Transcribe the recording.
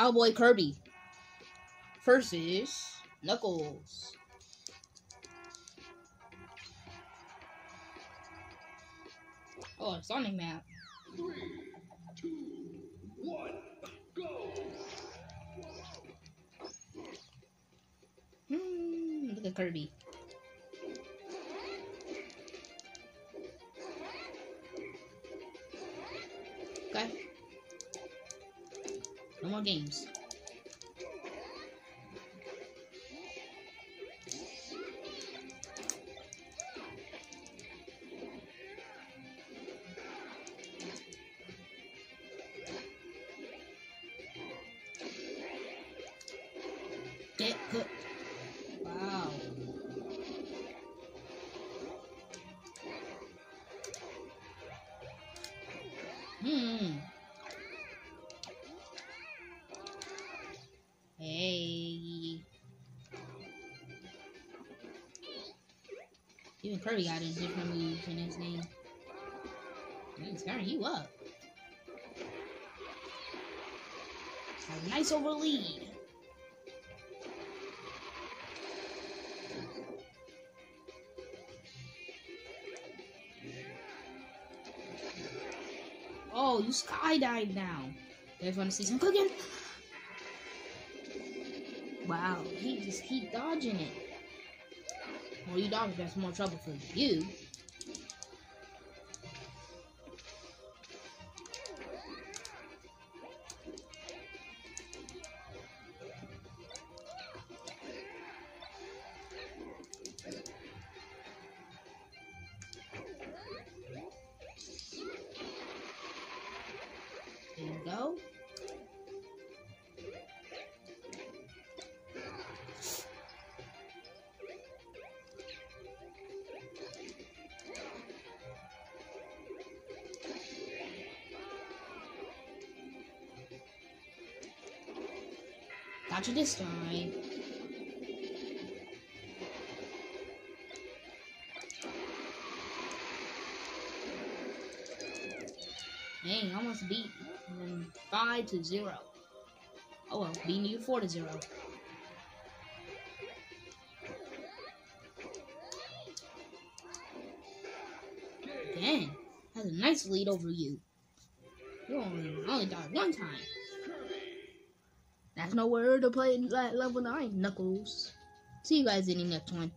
Cowboy Kirby versus Knuckles. Oh, a Sonic map. Three, two, one, go! Hmm, look at Kirby. Okay. No more games. Get put. Wow. Hmm. Even Kirby got his different moves in his name. He's turning you up. A nice over lead. Oh, you skydived now. Guys want to see some cooking? Wow, he just keep dodging it. Well, you dodge, that's more trouble for you. There you go. Got you this time. Dang, almost beat them five to zero. Oh well, beating you four to zero. Dang, has a nice lead over you. You only, only died one time. That's nowhere to play level 9, Knuckles. See you guys in the next one.